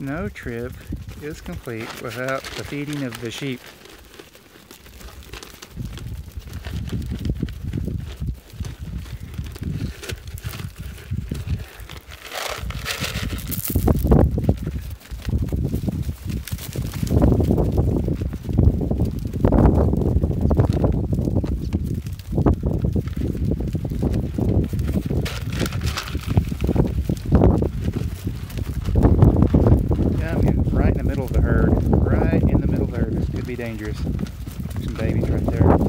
No trip is complete without the feeding of the sheep. Right in the middle of the herd. Right in the middle of the herd. This could be dangerous. There's Some babies right there.